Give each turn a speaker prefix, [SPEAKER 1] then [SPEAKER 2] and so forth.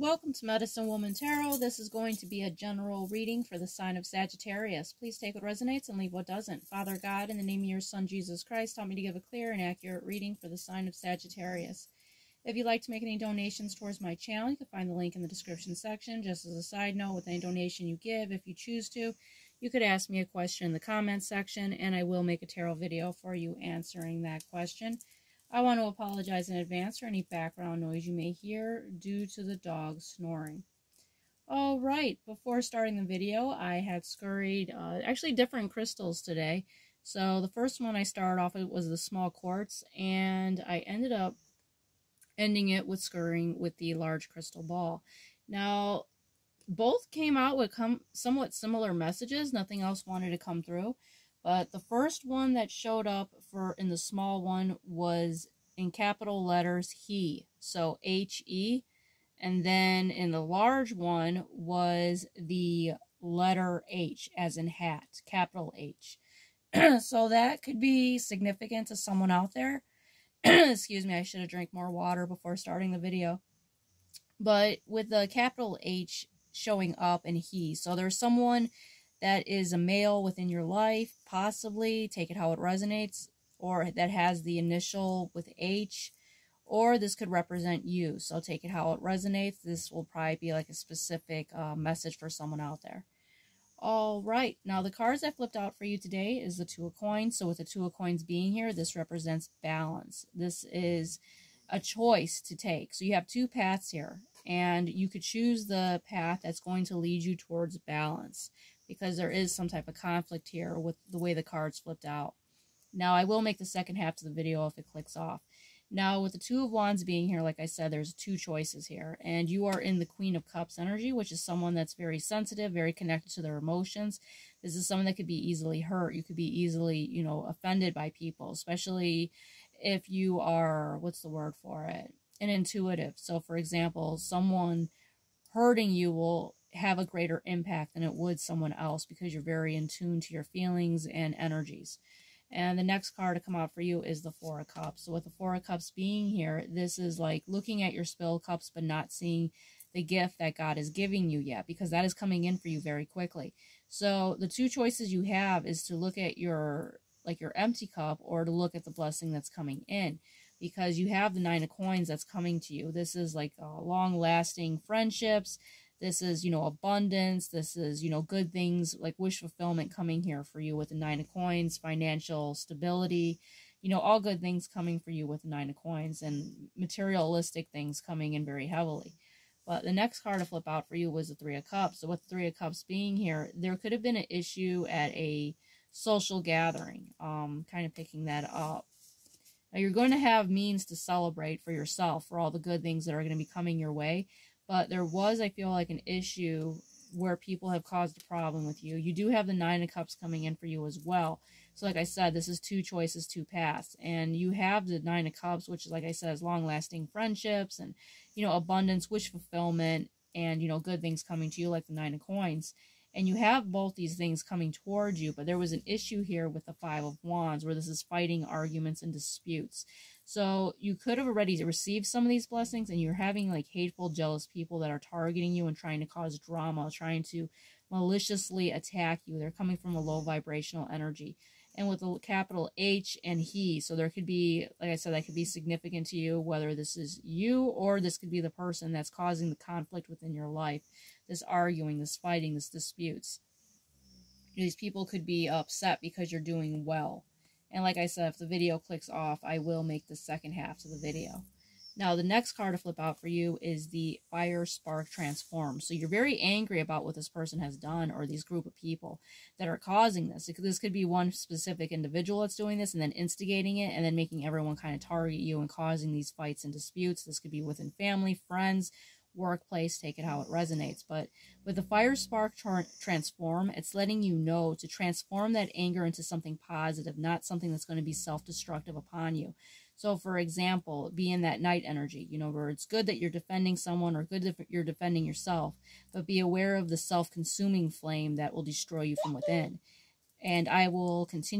[SPEAKER 1] Welcome to Medicine Woman Tarot. This is going to be a general reading for the sign of Sagittarius. Please take what resonates and leave what doesn't. Father God, in the name of your Son Jesus Christ, help me to give a clear and accurate reading for the sign of Sagittarius. If you'd like to make any donations towards my channel, you can find the link in the description section. Just as a side note, with any donation you give, if you choose to, you could ask me a question in the comments section, and I will make a tarot video for you answering that question. I want to apologize in advance for any background noise you may hear due to the dog snoring. All right, before starting the video, I had scried uh, actually different crystals today. So the first one I started off with was the small quartz, and I ended up ending it with scrying with the large crystal ball. Now, both came out with somewhat similar messages. Nothing else wanted to come through. But the first one that showed up for in the small one was in capital letters he. So H E. And then in the large one was the letter H as in hat, capital H. so that could be significant to someone out there. Excuse me, I should have drank more water before starting the video. But with the capital H showing up and he, so there's someone that is a male within your life, possibly, take it how it resonates, or that has the initial with H, or this could represent you. So take it how it resonates. This will probably be like a specific uh, message for someone out there. All right, now the cards I flipped out for you today is the Two of Coins. So with the Two of Coins being here, this represents balance. This is a choice to take. So you have two paths here, and you could choose the path that's going to lead you towards balance because there is some type of conflict here with the way the cards flipped out. Now, I will make the second half to the video if it clicks off. Now, with the Two of Wands being here, like I said, there's two choices here. And you are in the Queen of Cups energy, which is someone that's very sensitive, very connected to their emotions. This is someone that could be easily hurt. You could be easily, you know, offended by people, especially if you are, what's the word for it? An intuitive. So, for example, someone hurting you will have a greater impact than it would someone else because you're very in tune to your feelings and energies. And the next card to come out for you is the Four of Cups. So with the Four of Cups being here, this is like looking at your spilled cups but not seeing the gift that God is giving you yet because that is coming in for you very quickly. So the two choices you have is to look at your like your empty cup or to look at the blessing that's coming in because you have the nine of coins that's coming to you. This is like uh, long lasting friendships. This is, you know, abundance. This is, you know, good things like wish fulfillment coming here for you with the Nine of Coins, financial stability, you know, all good things coming for you with the Nine of Coins and materialistic things coming in very heavily. But the next card to flip out for you was the Three of Cups. So with the Three of Cups being here, there could have been an issue at a social gathering, um, kind of picking that up. Now you're going to have means to celebrate for yourself for all the good things that are going to be coming your way. But there was, I feel like, an issue where people have caused a problem with you. You do have the Nine of Cups coming in for you as well. So, like I said, this is two choices, two paths. And you have the Nine of Cups, which, is like I said, is long lasting friendships and, you know, abundance, wish fulfillment, and, you know, good things coming to you, like the Nine of Coins. And you have both these things coming towards you, but there was an issue here with the Five of Wands where this is fighting arguments and disputes. So you could have already received some of these blessings and you're having like hateful, jealous people that are targeting you and trying to cause drama, trying to maliciously attack you. They're coming from a low vibrational energy. And with the capital H and he, so there could be, like I said, that could be significant to you, whether this is you or this could be the person that's causing the conflict within your life, this arguing, this fighting, this disputes. These people could be upset because you're doing well and like I said, if the video clicks off, I will make the second half to the video. Now, the next card to flip out for you is the Fire Spark Transform. So you're very angry about what this person has done or these group of people that are causing this. This could be one specific individual that's doing this and then instigating it and then making everyone kind of target you and causing these fights and disputes. This could be within family, friends, workplace, take it how it resonates. But with the fire spark tra- transform, it's letting you know to transform that anger into something positive, not something that's going to be self destructive upon you. So, for example, be in that Knight energy, you know, where it's good that you're defending someone or good that you're defending yourself, but be aware of the self consuming flame that will destroy you from within. And I will continue.